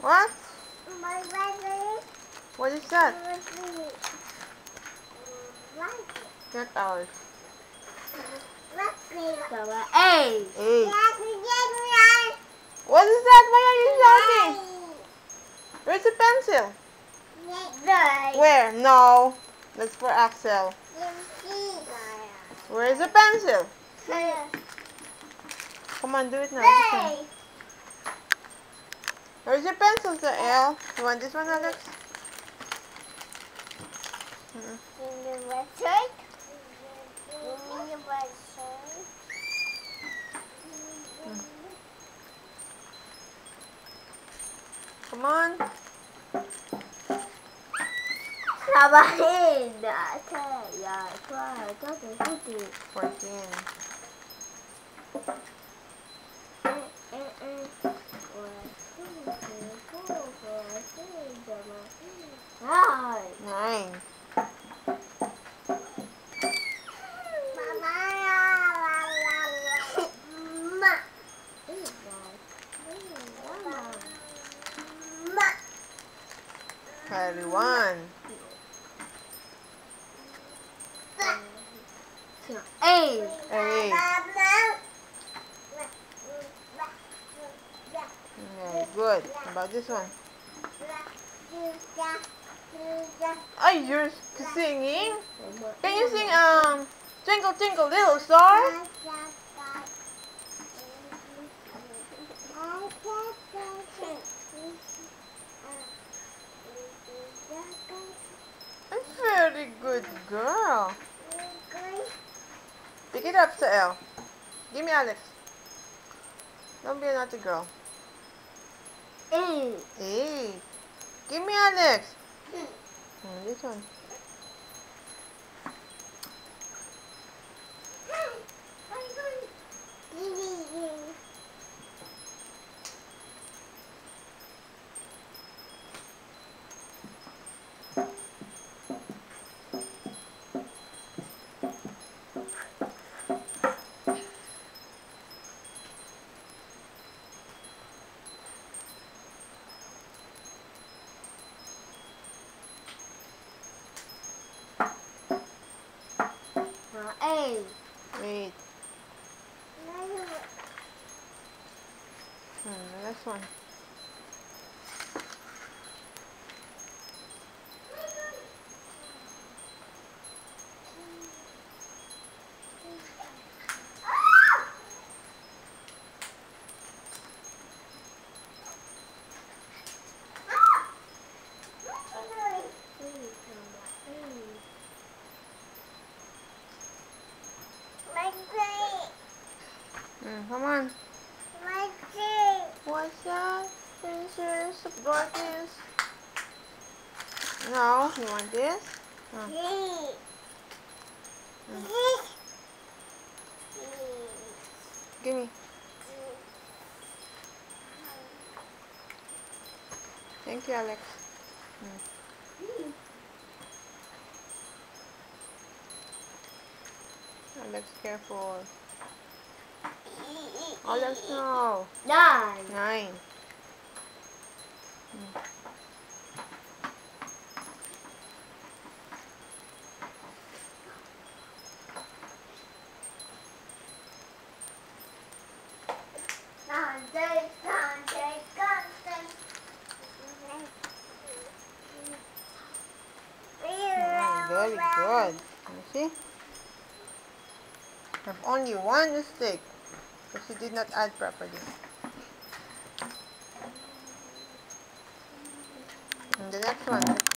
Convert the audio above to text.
What? What is that? Not ours. Eight. Eight. What is that? Why are you shouting? Where's the pencil? Where? No. That's for Axel. Where's the pencil? Come on, do it now. One. Where's your pencil, the L? You want this one, Alex? Mm-mm. Come on. Sabahin natin. Yan. Ito, ito, ito. 14. Nine. 9. Thirty-one. Eight. Eight. Good. About this one? Are you singing? Can you sing um Twinkle Twinkle Little Star? A very good girl. Pick it up, Sael. Give me Alex. Don't be a naughty girl. Eight. Hey, give me Alex. Hmm, this one. Eight. Wait. Hmm, this one. Hmm, come on. What's that? Pincers of. No, you want this? Give me. Thank you, Alex. Hmm. Alex, careful. Alex, no. Nine. Nine. Mm, very good. You see? Have only one mistake because you did not add properly. And the next one.